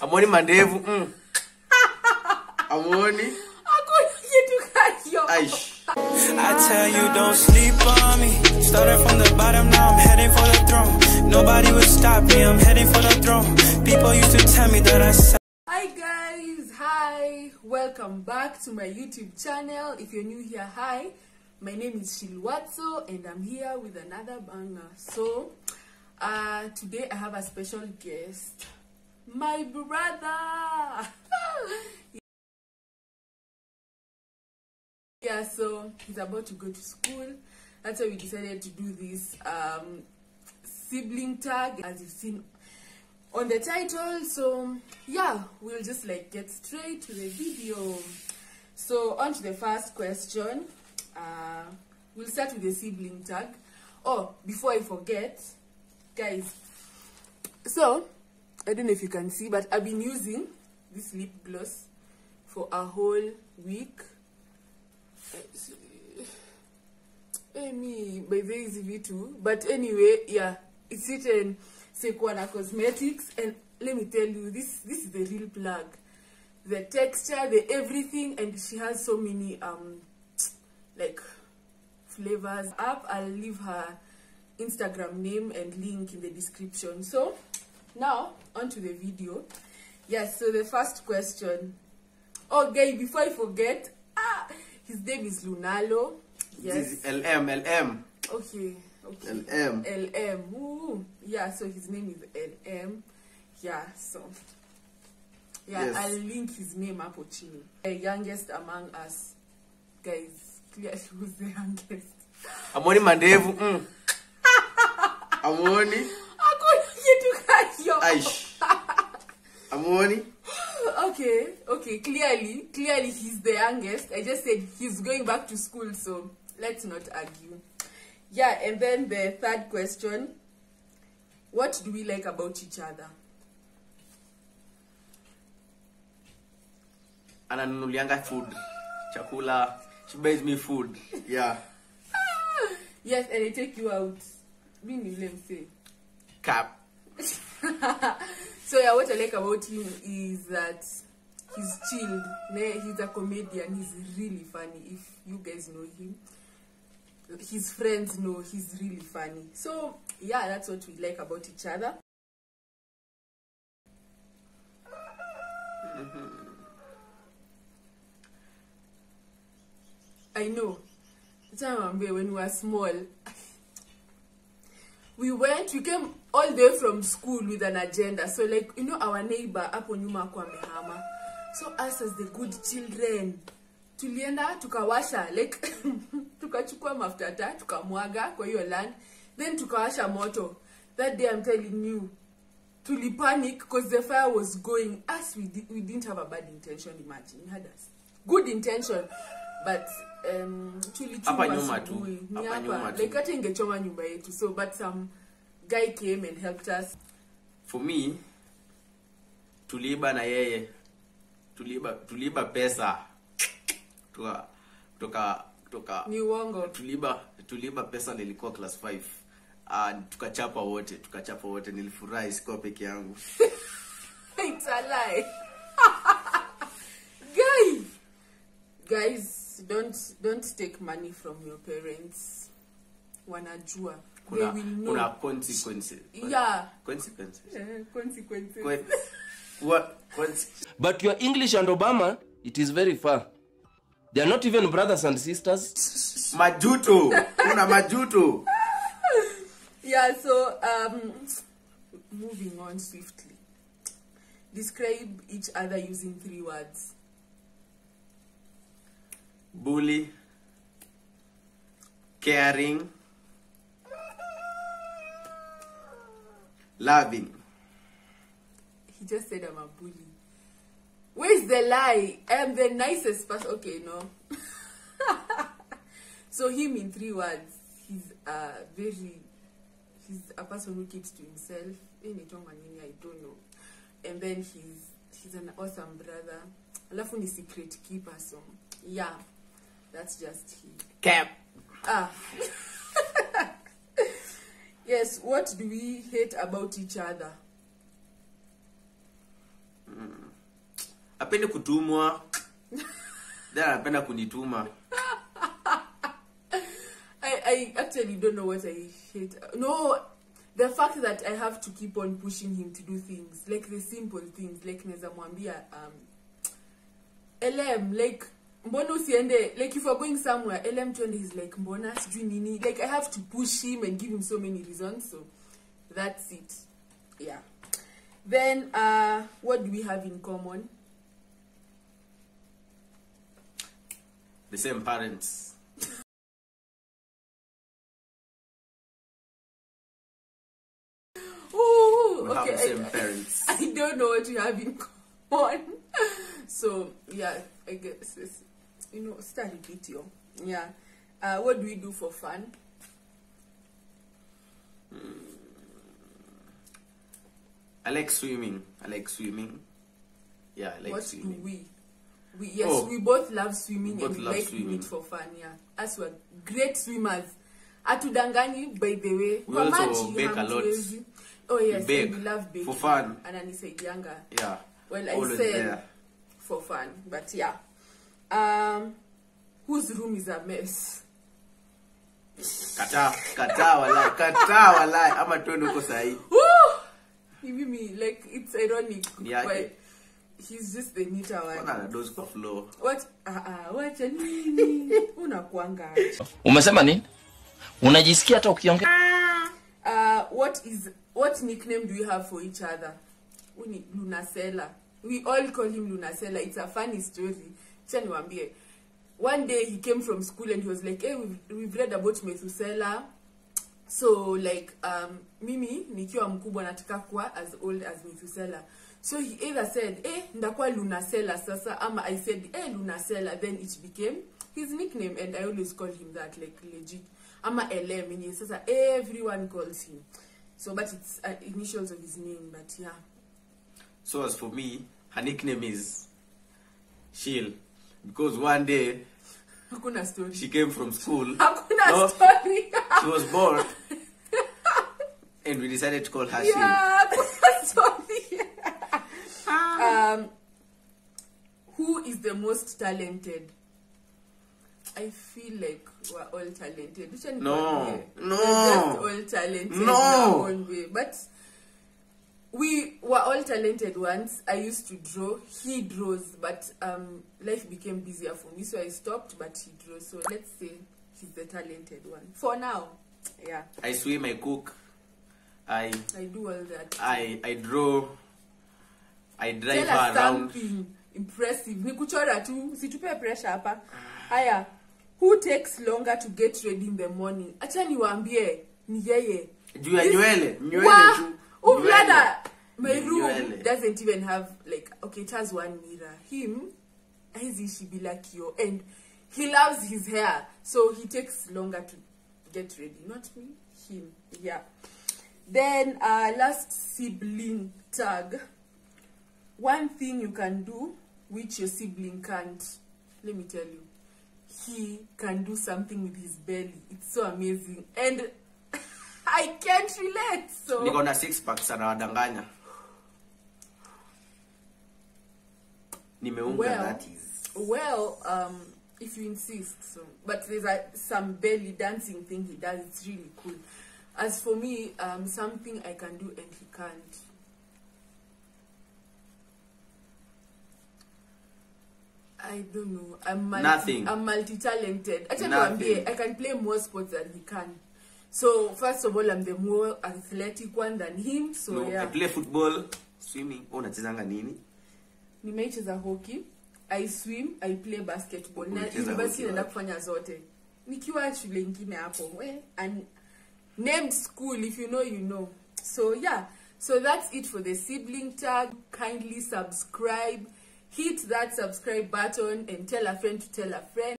amwoni mandevu mm. amwoni hakuna kitu kayo aish I tell you don't sleep on me. Started from the bottom, now I'm heading for the throne. Nobody will stop me, I'm heading for the throne. People used to tell me that I suck. Hi guys, hi. Welcome back to my YouTube channel. If you're new here, hi. My name is Shilwatso and I'm here with another banger. So, uh, today I have a special guest. My brother. yeah, so he's about to go to school. That's why we decided to do this um, sibling tag as you've seen on the title. So yeah we'll just like get straight to the video. So on to the first question. Uh we'll start with the sibling tag. Oh before i forget guys. So i don't know if you can see but i've been using this lip gloss for a whole week. Amy, by the easy vitu but anyway yeah it's written Sequana Cosmetics and let me tell you this this is the real plug. The texture the everything and she has so many um like flavors. Up I'll leave her Instagram name and link in the description. So now on to the video. Yes so the first question. Okay before I forget ah his name is Lunalo. This yes. Is lm lm okay okay. LM. lm Ooh. yeah so his name is lm yeah so. Yeah Yes. i'll link his name up the youngest among us. Guys clearly who's the youngest. Amwoni mandevu mm. amwoni hakuna kitu kayo aish. Amwoni okay okay clearly clearly he's the youngest. I just said he's going back to school so let's not argue. Yeah and then the third question. What do we like about each other? Ananunulianga food. Chakula. She buys me food. Yeah. Yes and i take you out. Mi ni msee cap so yeah what i like about him is that he's chilled he's a comedian. He's really funny if you guys know him. His friends know he's really funny. So yeah that's what we like about each other. Mm-hmm. I know. Chamambe, when we were small we went we came all the way from school with an agenda. So like you know our neighbor hapo nyuma ako amehama. So us as the good children tulienda tukawasha like tukachukua mafuta taa tukamwaga kwa hiyo land then tukawasha moto. That day i'm telling you tulipanic because the fire was going. Us we, di we didn't have a bad intention imagine. Had a good intention but um, tulichunga nyuma tu. Hapa hapa. nyuma tu. like hata ingechoma nyumba yetu. So but some guy came and helped us. For me tuliiba na yeye. Tuliiba tuliiba pesa. Kutoka kutoka kutoka ni uongo. Tuliiba tuliiba pesa nilikuwa class 5 uh, tukachapa wote tukachapa wote. Nilifurahi sikuwa peke yangu. It's a lie. Guy guys don't don't take money from your parents. Wanajua. Kuna they will know. kuna consequences Yeah. consequences. Yeah, consequences. Quen- what? But your English and Obama, it is very far. They are not even brothers and sisters. majuto. Kuna majuto. Yeah so um moving on swiftly. Describe each other using three words bully. Caring. Loving. He just said i'm a bully. Where's the lie? I'm the nicest person. Okay no. So him in three words he's uh very he's a person who keeps to himself. I don't know. And then he's he's an awesome brother. Alafu ni secret keeper so yeah that's just him cap Ah. yes, what do we hate about each other? apende kutumwa then anapenda kunituma I, I actually don't know what I hate. No, the fact that I have to keep on pushing him to do things, like the simple things, like Nezamwambia, um, LM, like mbona usiende, like if we're going somewhere, LM twende, he's like mbona sijui nini, like I have to push him and give him so many reasons, so that's it. Yeah. Then, uh, what do we have in common? the same parents Ooh, we have okay. the same I- parents I don't know what you have in common. So yeah, I guess it's, you know, start you. Yeah. Uh, what do we do for fun? I like swimming I like swimming yeah I like what swimming do we? We yes, Oh. we both love swimming We both and we like swimming. it for fun. Yeah, as we're great swimmers. Atudanganyi by the way. We Kwa also bake a lot. hamtuwezi. Oh yes, bake and we love baking. for fun. Ananisaidianga. yeah Well, I always said there for fun, but yeah. Um, whose room is a mess? kataa kataa walai kataa walai ama twende huko sahii hivi mi mimi, like it's ironic. Ni yake. but he's just the neater one. Mbona anadoze kwa flow What? Ah ah, wacha nini? Unakuanga. umesema nini unajisikia hata ukiongea Uh, what is what nickname do you have for each other? Uni Lunasela. We all call him Lunasela. It's a funny story. Acha niwaambie. One day he came from school and he was like, "Hey, we've, we've read about Methuselah." So like um mimi nikiwa mkubwa nataka kuwa as old as Methuselah. So he either said, "Eh, ndakuwa Lunasela sasa," ama I said, "Eh, Lunasela." Then it became his nickname and I always call him that like legit. Ama LM yenye sasa everyone calls him. So but it's uh, initials of his name but yeah. so as for me her nickname is Shield because one day Hakuna story. she came from school Hakuna No, story. she was bored and we decided to call her yeah, hakuna story. um, who is the most talented? I feel like we're all talented. Which one No, we're no. just all talented in No. our own way. But we were all talented once. I used to draw. He draws, but um, life became busier for me, so I stopped. But he draws. So let's say he's the talented one for now. Yeah, I swim I cook I I do all that. I I draw I drive Tell her around something impressive ni kuchora tu situpe pressure hapa haya who takes longer to get ready in the morning acha niwaambie ni yeye juu ya nywele nywele tu Uvulana, my room doesn't even have like okay it has one mirror. Him his should be like you and he loves his hair so he takes longer to get ready. Not me him yeah. Then uh last sibling tag. One thing you can do which your sibling can't let me tell you he can do something with his belly. It's so amazing. And i can't relate so. Niko na six packs anawadanganya nimeunga Well, that is Well, um, if you insist, so but there's a, some belly dancing thing he does. It's really cool. As for me, um, something I can do and he can't. I don't know. I'm multi, Nothing. I'm multi-talented. Actually, Nothing. I can play more sports than he can. So first of all, I'm the more athletic one than him. So no, yeah. I play football swimming Oh, unachezanga nini nimeicheza hockey. I swim i play basketball. Na university naenda kufanya zote. Nikiwa shule ingine hapo. We and named school if you know you know. So yeah. So that's it for the sibling tag. Kindly subscribe. Hit that subscribe button and tell a friend to tell a friend